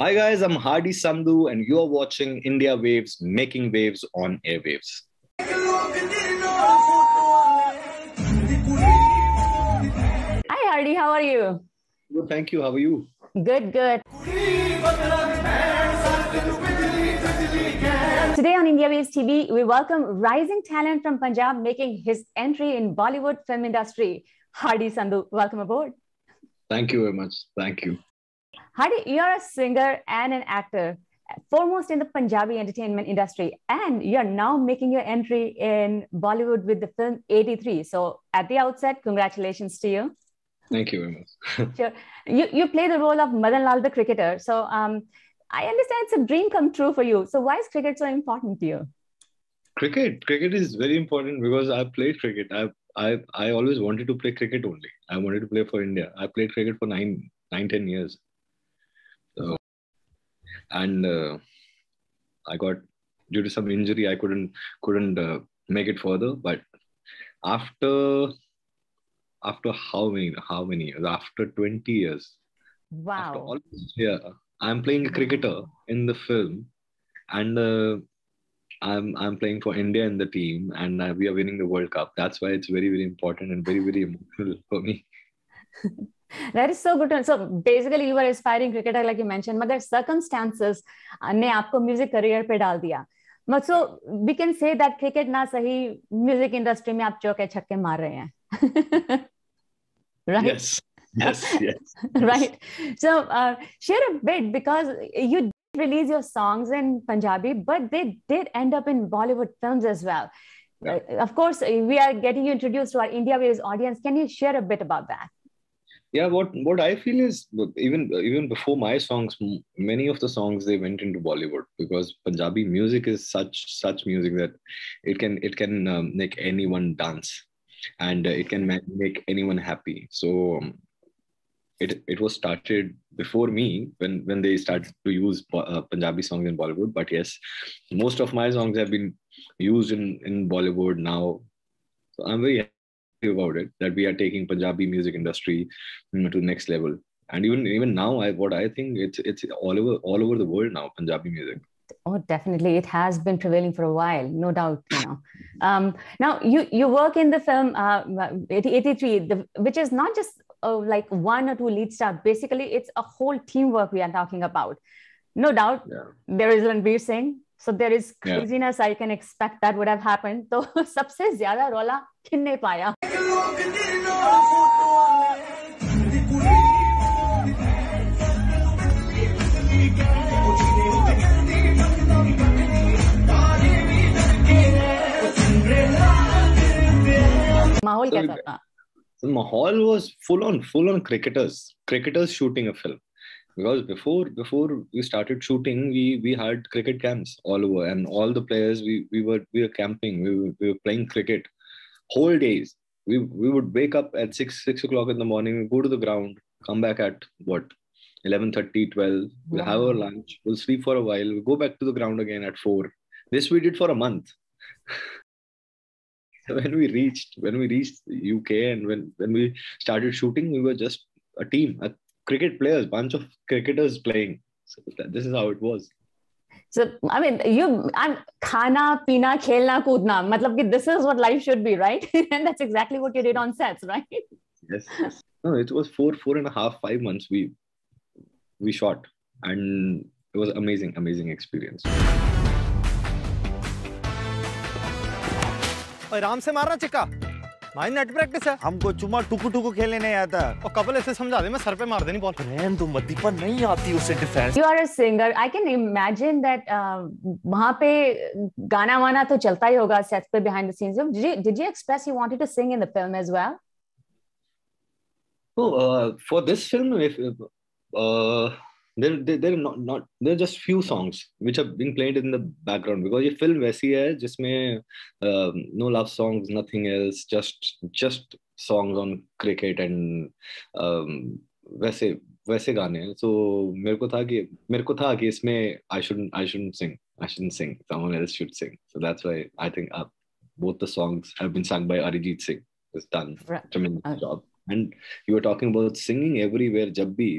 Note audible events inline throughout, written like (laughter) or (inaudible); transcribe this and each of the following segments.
Hi guys, I'm Hardy Sandhu and you're watching India Waves making waves on airwaves. Hi, Hardy. How are you? Good, thank you. How are you? Good, good. Today on India Waves TV, we welcome rising talent from Punjab making his entry in Bollywood film industry. Hardy Sandhu, welcome aboard. Thank you very much. Thank you. Hardy, you're a singer and an actor, foremost in the Punjabi entertainment industry, and you're now making your entry in Bollywood with the film 83. So, at the outset, congratulations to you. Thank you very much. (laughs) sure. You, you play the role of Madan Lal, the cricketer. So, um, I understand it's a dream come true for you. So, why is cricket so important to you? Cricket, cricket is very important because I played cricket. I, I, I always wanted to play cricket only. I wanted to play for India. I played cricket for nine, nine, ten years. And uh, I got due to some injury, I couldn't couldn't uh, make it further. But after after how many how many years? After twenty years. Wow. Almost, yeah, I'm playing a cricketer in the film, and uh, I'm I'm playing for India in the team, and uh, we are winning the World Cup. That's why it's very very important and very very emotional (laughs) for me. (laughs) that is so good to, so basically you were aspiring cricketer like you mentioned but the circumstances ने आपको music career पे डाल दिया but so we can say that cricket ना सही music industry में आप चौके छक्के मार रहे हैं right yes yes (laughs) yes right so uh, share a bit because you release your songs in punjabi but they did end up in bollywood films as well yeah. uh, of course we are getting you introduced to our india waves audience can you share a bit about that Yeah what what i feel is even even before my songs many of the songs they went into bollywood because punjabi music is such such music that it can it can um, make anyone dance and uh, it can make anyone happy. So um, it it was started before me when when they started to use uh, punjabi songs in bollywood. But yes most of my songs have been used in in bollywood now. So i'm very about it that we are taking Punjabi music industry to the next level. And even even now, I what I think it's it's all over all over the world now. Punjabi music. Oh, definitely, it has been prevailing for a while, no doubt. You know, um, now you you work in the film uh, 83, the, which is not just uh, like one or two lead star. Basically, it's a whole teamwork we are talking about. No doubt, yeah. there is Ranveer Singh, so there is craziness I can expect that would have happened तो सबसे ज़्यादा रोला किन पाया? माहौल कैसा था माहौल was full on full on cricketers cricketers shooting a film because before before we started shooting we we had cricket camps all over and all the players we we were we were camping we were, we were playing cricket whole days. We we would wake up at 6 6 o'clock in the morning go to the ground come back at what 11 30 12 we'll have our lunch we'll sleep for a while we'll go back to the ground again at 4 this we did for a month. (laughs) When we reached when we reached uk and when when we started shooting we were just a team a cricket players bunch of cricketers playing so this is how it was so i mean you i'm khana pina khelna koodna matlab ki this is what life should be right (laughs) and that's exactly what you did on sets right yes, yes no it was four four and a half five months we we shot and it was amazing amazing experience आराम से मारना चिक्का भाई net practice है हमको चुमा टुकु टुकु खेलने नहीं आता। और कपल ऐसे समझा दे मैं सर पे मार देनी बॉल। रहन तो मत पर नहीं आती उसे defence you are a singer I can imagine that वहाँ पे गाना वाना तो चलता ही होगा सेट्स पे behind the scenes did you express you wanted to sing in the film as well Oh, uh, for this film, if uh, there, there, there are not, not there are just few songs which are being played in the background because ये film वैसी है जिसमें uh, no love songs, nothing else, just just songs on cricket and um, वैसे वैसे गाने हैं so मेरे को था कि मेरे को था कि इसमें I shouldn't I shouldn't sing I shouldn't sing someone else should sing so that's why I think uh, both the songs have been sung by Arijit Singh has done Right. tremendous Okay. job and you were talking about singing everywhere जब भी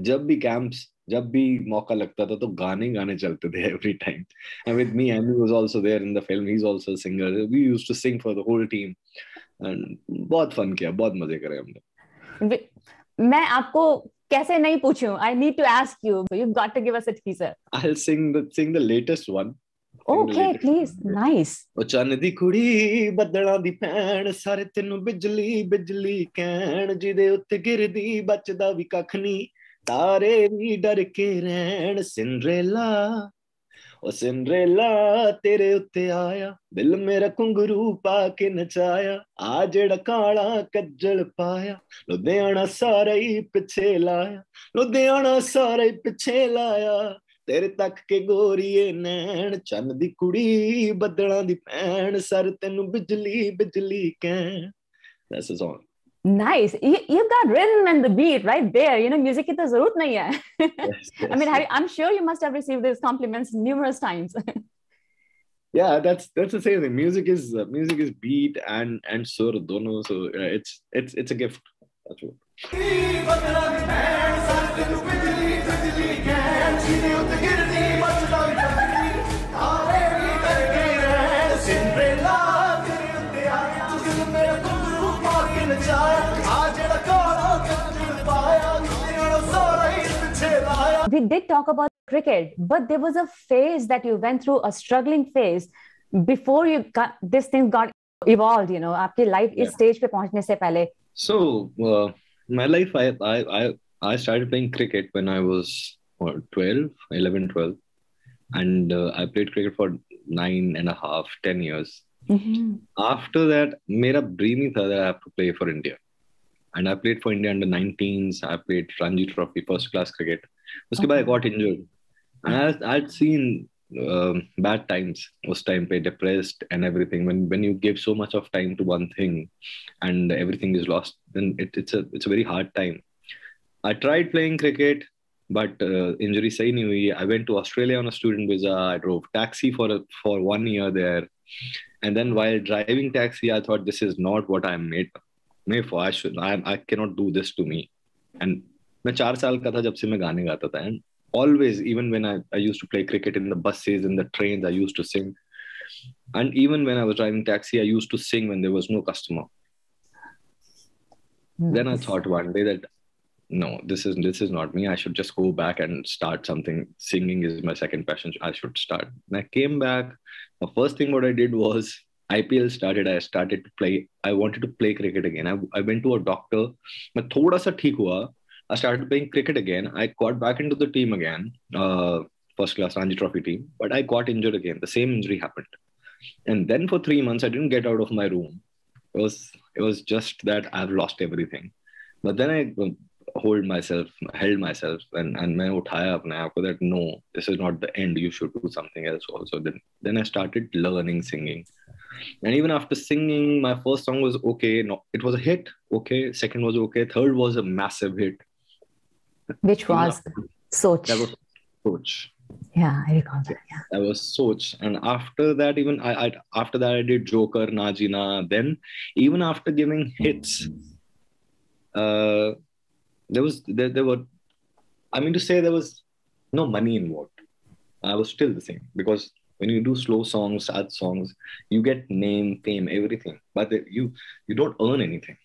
जब भी camps जब भी मौका लगता था तो गाने गाने चलते थे every time and with me Amy was also there in the film he is also a singer we used to sing for the whole team and बहुत फन किया बहुत मजे करे हमने मैं आपको कैसे नहीं पूछूं I need to ask you you got to give us a teaser I will sing the sing the latest one okay please nice ਉਹ ਚੰਨ ਦੀ ਕੁੜੀ ਬੱਦਲਾਂ ਦੀ ਭੈਣ ਸਾਰੇ ਤੈਨੂੰ ਬਿਜਲੀ ਬਿਜਲੀ ਕਹਿਣ ਜਿਹਦੇ ਉੱਤੇ ਗਿਰਦੀ ਬਚਦਾ ਵੀ ਕੱਖ ਨਹੀਂ ਤਾਰੇ ਵੀ ਡਰ ਕੇ ਰਹਿਣ ਸਿੰਡਰੇਲਾ ਉਹ ਸਿੰਡਰੇਲਾ ਤੇਰੇ ਉੱਤੇ ਆਇਆ ਦਿਲ ਮੇਰਾ ਕੁੰਗਰੂ ਪਾ ਕੇ ਨਚਾਇਆ ਆ ਜਿਹੜਾ ਕਾਲਾ ਕੱਜਲ ਪਾਇਆ ਲੁਧਿਆਣਾ ਸਾਰਾ ਹੀ ਪਿੱਛੇ ਲਾਇਆ ਲੁਧਿਆਣਾ ਸਾਰਾ ਹੀ ਪਿੱਛੇ ਲਾਇਆ ਤੇਰੇ ਤੱਕ ਕੇ ਗੋਰੀਏ ਨੈਣ ਚੰਨ ਦੀ ਕੁੜੀ ਬੱਦਲਾਂ ਦੀ ਭੈਣ ਸਰ ਤੈਨੂੰ ਬਿਜਲੀ ਬਿਜਲੀ ਕਹਿਣ that's the song nice you, you got rhythm and the beat right there you know music ki to zarorat nahi hai yes, yes, i mean i'm sure you must have received these compliments numerous times yeah that's that's the same thing music is uh, music is beat and and sur dono so uh, it's it's it's a gift that's what we did talk about cricket but there was a phase that you went through a struggling phase before you got this thing got evolved you know आपकी life इस Yeah. stage पे पहुंचने से पहले So, uh, my life, I, I, I, I started playing cricket when I was what, 12, 11, 12. And uh, I played cricket for nine and a half, 10 years. After that, मेरा dream ही था that I have to play for India. And I played for India under 19s. I played Ranji Trophy, first class cricket. उसके बाद I Okay. got injured. And I, I'd seen um, bad times उस time पे depressed and everything. When when you give so much of time to one thing and everything is lost, then it, it's a it's a very hard time. I tried playing cricket, but uh, injury सही नहीं हुई. I went to Australia on a student visa. I drove taxi for a, for one year there, and then while driving taxi, I thought this is not what I'm made made for. I should I I cannot do this to me. And मैं चार साल का था जब से मैं गाने गाता था and always even when I, I used to play cricket in the buses in the trains I used to sing and even when I was driving taxi I used to sing when there was no customer then I thought one day that no, this is this is not me. I should just go back and start something. Singing is my second passion. I should start. And I came back. The first thing what I did was IPL started. I started to play. I wanted to play cricket again. I, I went to a doctor. मैं थोड़ा सा ठीक हुआ. I started playing cricket again. I got back into the team again, uh, first class Ranji Trophy team, but I got injured again. The same injury happened, and then for three months I didn't get out of my room. It was it was just that I've lost everything. But then I um, hold myself, held myself, and and I uthaya apne aap that no, this is not the end. You should do something else also. Then then I started learning singing. And even after singing, my first song was okay. No, it was a hit. Okay. Second was okay. Third was a massive hit which was Soch. That was Soch. Yeah, I recall that. Yeah. That was Soch. And after that, even I, I after that I did Joker, Naa Ji Naa. Then even after giving hits, uh, there was there, there were I mean to say there was no money involved. I was still the same because when you do slow songs, sad songs, you get name, fame, everything. But you you don't earn anything.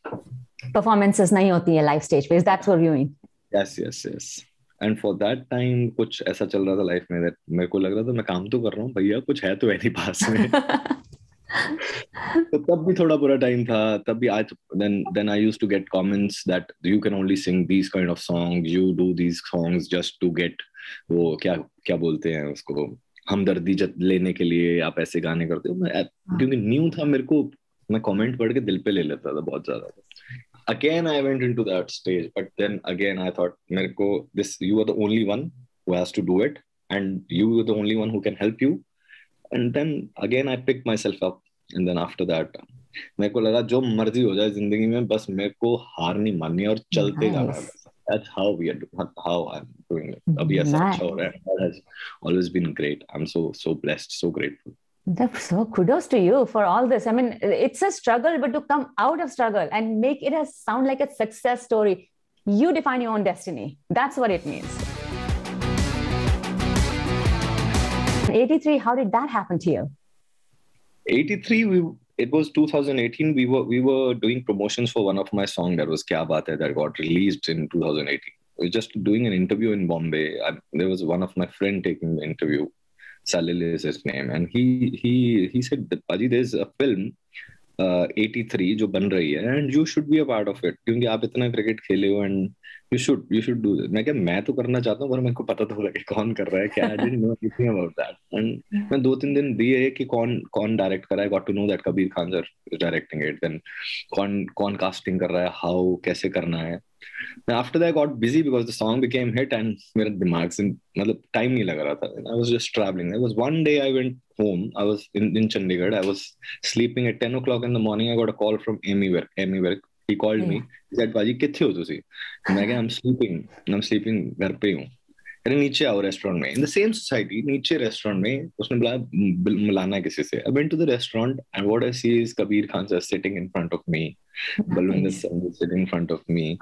Performances nahi hoti hai live stage because that's what you mean. Yes, yes, yes. And for that time कुछ ऐसा चल रहा था life में that मेरे को लग रहा था मैं काम तो कर रहा हूँ भैया कुछ है तो है नहीं पास में। (laughs) तो तब भी थोड़ा बुरा टाइम था तब भी आज then then I used to get comments that you can only sing these kind of songs you do these songs just to get वो क्या क्या बोलते हैं उसको हमदर्दी जत लेने के लिए आप ऐसे गाने करते हो। मैं क्योंकि न्यू था मेरे को मैं कमेंट पढ़ के दिल पे ले लेता था बहुत ज़्यादा। again I went into that stage but then again I thought मेरे को this you are the only one who has to do it and you are the only one who can help you and then again I picked myself up and then after that मेरे को लगा जो मर्जी हो जाए जिंदगी में बस मेरे को हार नहीं माननी है और चलते जाना है Nice. that's how we are do- how I'm doing it अभी ऐसा अच्छा हो रहा है that has always been great I'm so so blessed so grateful That's so kudos to you for all this. I mean, it's a struggle, but to come out of struggle and make it a sound like a success story, you define your own destiny. That's what it means. 83, how did that happen to you? 83 we it was 2018 we were we were doing promotions for one of my song that was kya baat hai that got released in 2018 we were just doing an interview in bombay I, there was one of my friend taking the interview salil is his name and he he he said Paji, there's a film uh, 83 जो बन रही है and you should be a part of it क्योंकि आप इतना cricket खेले हो and you should you should do मैं क्या, मैं तो करना चाहता हूँ, पर मेरे को पता तो होगा कि कौन कर रहा है, क्या I didn't know anything about that and मैं दो तीन दिन दिए है कि कौन कौन डायरेक्ट कर रहा है. Got to know that Kabir Khan sir is directing it then कौन कौन कास्टिंग कर रहा है हाउ कैसे करना है. मैं after that got busy because the song became hit and मेरे दिमाग से मतलब टाइम नहीं लग रहा था. I was just travelling there was one day I went home I was in Chandigarh I was sleeping at 10:00 in the morning I got a call from Ammy Virk Ammy Virk he called me. He said बाजी किथे हो तुसी मैं क्या I'm sleeping. I'm sleeping घर पे हूँ अरे नीचे आओ रेस्टोरेंट में इन द सेम सोसाइटी नीचे रेस्टोरेंट में उसने बुलाया मिलाना किसी से I went to the restaurant and what I see is Kabir Khan sir sitting in front of me Balwinder was sitting in front of me.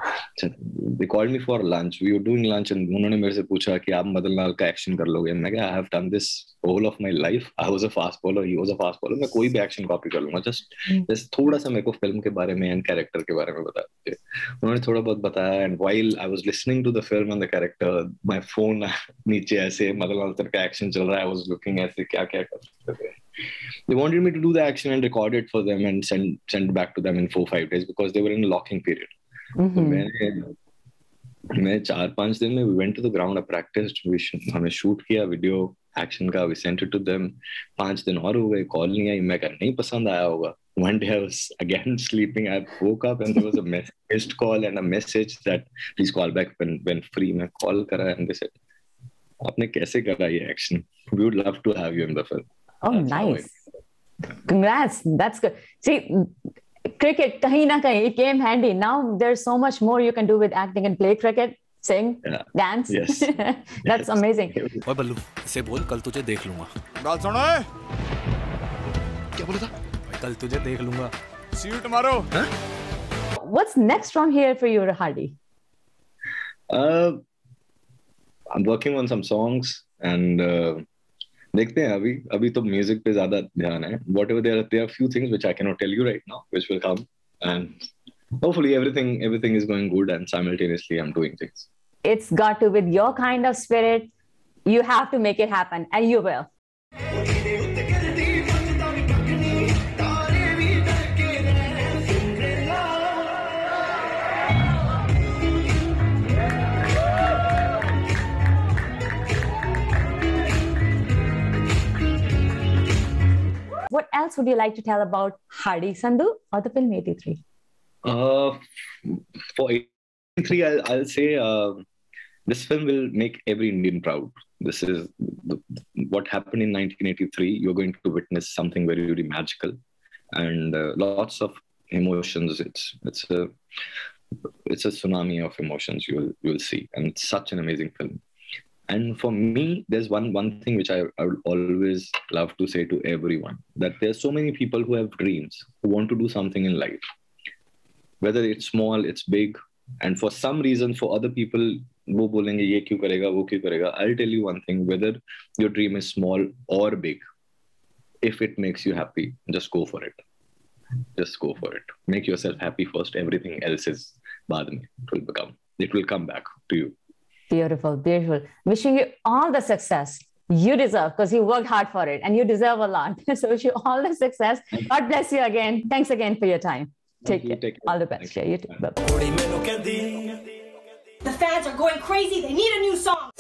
They called me for lunch. We were doing lunch and उन्होंने मेरे से पूछा कि आप मदन लाल का action कर लोगे मैं कहा I have done this whole of my life. I was a fast bowler. He was a fast bowler. मैं कोई भी एक्शन कॉपी कर लूँगा जस्ट जस्ट थोड़ा सा मेरे को फ़िल्म के बारे में एंड कैरेक्टर के बारे में बता दीजिए उन्होंने थोड़ा बहुत बताया and while I was listening to the film and the character my phone नीचे ऐसे मदन लाल सर का एक्शन चल रहा है आई वाज लुकिंग ऐसे क्या क्या कर सकते थे they wanted me to do the action and record it for them and send send back to them in four five days because they were in a locking period. Mm-hmm. तो मैंने मैं चार पांच दिन में we went to the ground, I practiced, we हमने shoot किया video action का, we sent it to them. पांच दिन और हो गए, call नहीं आई, मैं कहा नहीं पसंद आया होगा. One day I was again (laughs) sleeping. I woke up and there was a missed call and a message that please call back when when free. मैं call करा and they said आपने कैसे करा ये action? We would love to have you in the film. Oh, That's how nice. Congrats. That's good. See, cricket, kahin na kahin, it came handy. Now there's so much more you can do with acting and play cricket, sing, Yeah. dance. Yes. (laughs) That's amazing. ओए बल्लू इसे बोल कल तुझे देख लूंगा बात सुनो ए, क्या बोला था भाई, कल तुझे देख लूंगा सीट मारो What's next from here for you, Hardy? Uh, I'm working on some songs and uh, देखते हैं, अभी अभी तो म्यूज़िक पे ज़्यादा ध्यान है। Whatever there there few things which I cannot tell you right now which will come and hopefully everything everything is going good and simultaneously I am doing things it's got to with your kind of spirit you have to make it happen and you will What else would you like to tell about Hardy Sandhu or the film 83? uh for 83 i'll, I'll say uh, this film will make every indian proud. This is the, what happened in 1983 you're going to witness something very very magical and uh, lots of emotions. It's it's a it's a tsunami of emotions you will you will see and it's such an amazing film and for me there's one one thing which I, I would always love to say to everyone that there's so many people who have dreams who want to do something in life whether it's small it's big and for some reason for other people वो बोलेंगे ये क्यों करेगा वो क्यों करेगा I'll tell you one thing whether your dream is small or big if it makes you happy just go for it just go for it make yourself happy first everything else is बाद में it will become it will come back to you Beautiful, beautiful. Wishing you all the success you deserve because you worked hard for it and you deserve a lot. so wish you all the success. God bless you again. Thanks again for your time. Take you. care. Take care. All the best. Thank Yeah, you. you too. Bye-bye. The fans are going crazy. They need a new song.